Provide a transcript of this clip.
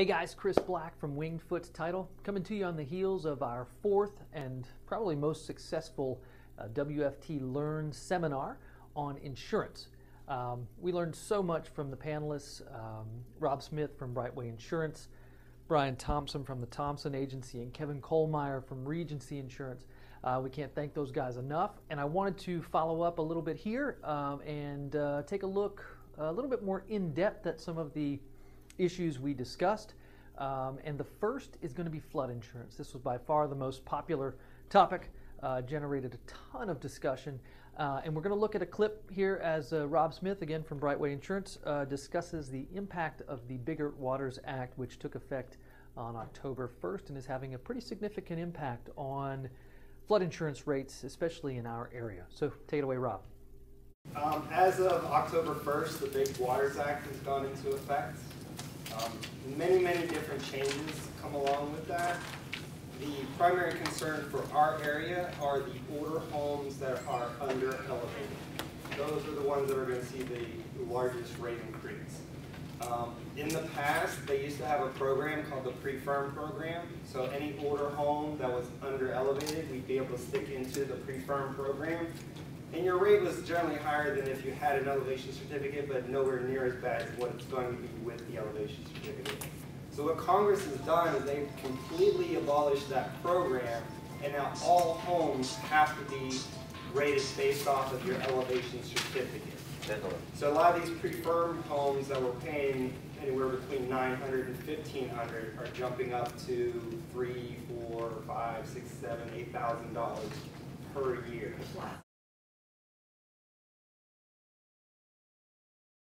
Hey guys, Chris Black from Winged Foot's Title, coming to you on the heels of our fourth and probably most successful uh, WFT Learn seminar on insurance. Um, we learned so much from the panelists um, Rob Smith from Brightway Insurance, Brian Thompson from the Thompson Agency, and Kevin Kohlmeyer from Regency Insurance. Uh, we can't thank those guys enough. And I wanted to follow up a little bit here um, and uh, take a look a little bit more in depth at some of the issues we discussed. Um, and the first is going to be flood insurance. This was by far the most popular topic, uh, generated a ton of discussion. Uh, and we're going to look at a clip here as uh, Rob Smith, again from Brightway Insurance, uh, discusses the impact of the Biggert-Waters Act, which took effect on October 1st and is having a pretty significant impact on flood insurance rates, especially in our area. So take it away, Rob. Um, as of October 1st, the Big Waters Act has gone into effect. Um, many, many different changes come along with that. The primary concern for our area are the older homes that are under elevated. Those are the ones that are going to see the largest rate increase. Um, in the past, they used to have a program called the pre-FIRM program. So any older home that was under elevated, we'd be able to stick into the pre-FIRM program and your rate was generally higher than if you had an elevation certificate, but nowhere near as bad as what it's going to be with the elevation certificate. So what Congress has done is they've completely abolished that program, and now all homes have to be rated based off of your elevation certificate. So a lot of these pre-FIRM homes that were paying anywhere between 900 and 1500 are jumping up to three, four, five, six, seven, eight thousand dollars per year.